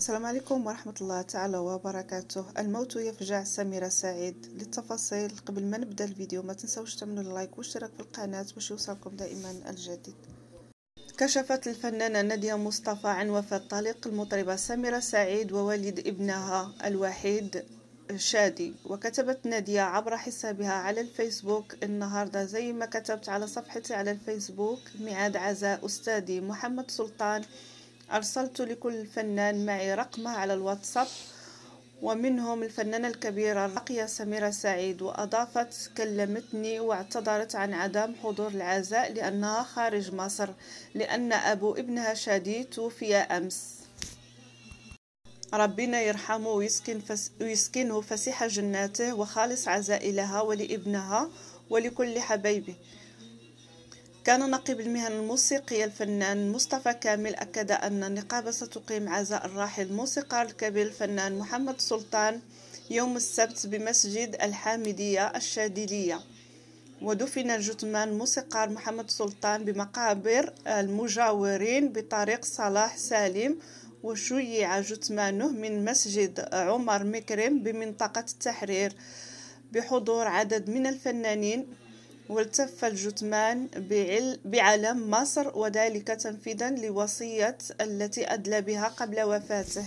السلام عليكم ورحمة الله تعالى وبركاته. الموت يفجع سميرة سعيد. للتفاصيل قبل ما نبدأ الفيديو ما تنسوش تعملوا اللايك والاشتراك في القناة باش يوصلكم دائما الجديد. كشفت الفنانة نادية مصطفى عن وفاة طليق المطربة سميرة سعيد ووالد ابنها الوحيد شادي وكتبت نادية عبر حسابها على الفيسبوك النهاردة زي ما كتبت على صفحتي على الفيسبوك ميعاد عزاء أستاذي محمد سلطان أرسلت لكل فنان معي رقمه على الواتساب ومنهم الفنانة الكبيرة الراقية سميرة سعيد وأضافت كلمتني واعتذرت عن عدم حضور العزاء لأنها خارج مصر لأن أبو ابنها شادي توفي أمس. ربنا يرحمه ويسكن فس ويسكنه فسيح جناته وخالص عزاء لها ولابنها ولكل حبايبه كان نقيب المهن الموسيقية الفنان مصطفى كامل أكد أن النقابة ستقيم عزاء الراحل الموسيقار الكبير الفنان محمد سلطان يوم السبت بمسجد الحامدية الشاذلية ودفن الجثمان موسيقار محمد سلطان بمقابر المجاورين بطريق صلاح سالم وشيع جثمانه من مسجد عمر مكرم بمنطقة التحرير. بحضور عدد من الفنانين والتف الجثمان بعلم مصر وذلك تنفيذا لوصية التي أدلى بها قبل وفاته.